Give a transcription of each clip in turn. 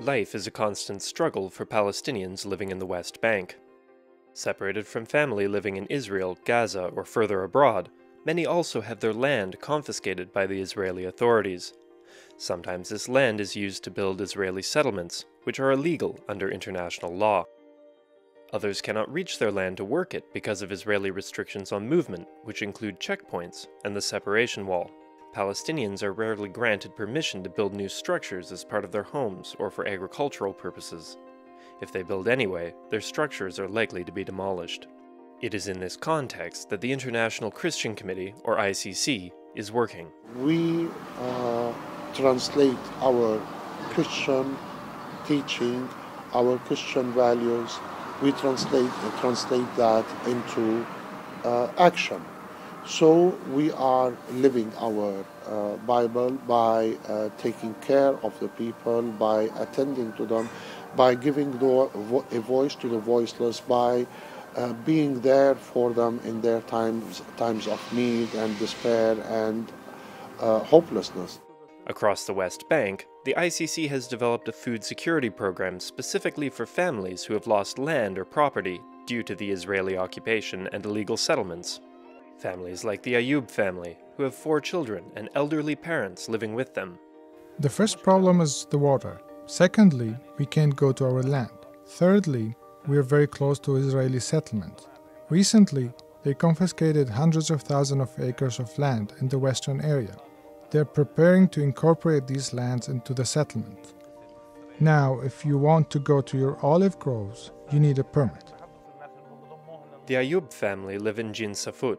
Life is a constant struggle for Palestinians living in the West Bank. Separated from family living in Israel, Gaza, or further abroad, many also have their land confiscated by the Israeli authorities. Sometimes this land is used to build Israeli settlements, which are illegal under international law. Others cannot reach their land to work it because of Israeli restrictions on movement, which include checkpoints and the separation wall. Palestinians are rarely granted permission to build new structures as part of their homes or for agricultural purposes. If they build anyway, their structures are likely to be demolished. It is in this context that the International Christian Committee, or ICC, is working. We uh, translate our Christian teaching, our Christian values, we translate, uh, translate that into uh, action. So we are living our uh, Bible by uh, taking care of the people, by attending to them, by giving a voice to the voiceless, by uh, being there for them in their times, times of need and despair and uh, hopelessness. Across the West Bank, the ICC has developed a food security program specifically for families who have lost land or property due to the Israeli occupation and illegal settlements. Families like the Ayub family, who have four children and elderly parents living with them. The first problem is the water. Secondly, we can't go to our land. Thirdly, we are very close to Israeli settlements. Recently, they confiscated hundreds of thousands of acres of land in the western area. They're preparing to incorporate these lands into the settlement. Now, if you want to go to your olive groves, you need a permit. The Ayub family live in Jin Safut,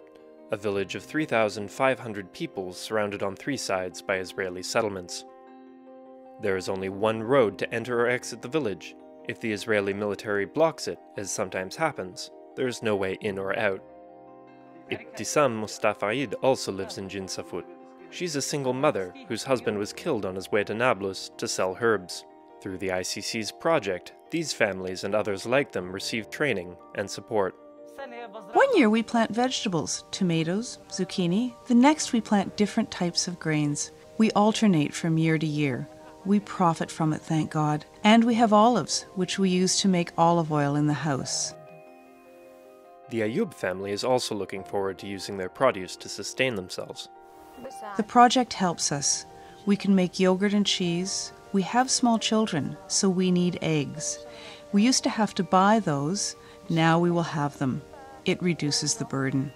a village of 3,500 people surrounded on three sides by Israeli settlements. There is only one road to enter or exit the village. If the Israeli military blocks it, as sometimes happens, there is no way in or out. Ibtisam Mustafaid also lives in Jin Safut. She's a single mother whose husband was killed on his way to Nablus to sell herbs. Through the ICC's project, these families and others like them receive training and support. One year we plant vegetables, tomatoes, zucchini. The next we plant different types of grains. We alternate from year to year. We profit from it, thank God. And we have olives, which we use to make olive oil in the house. The Ayub family is also looking forward to using their produce to sustain themselves. The project helps us. We can make yogurt and cheese. We have small children, so we need eggs. We used to have to buy those. Now we will have them. It reduces the burden.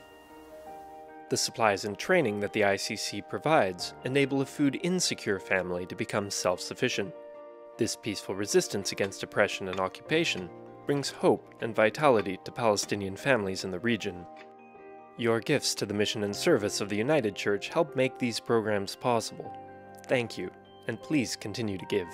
The supplies and training that the ICC provides enable a food insecure family to become self sufficient. This peaceful resistance against oppression and occupation brings hope and vitality to Palestinian families in the region. Your gifts to the mission and service of the United Church help make these programs possible. Thank you, and please continue to give.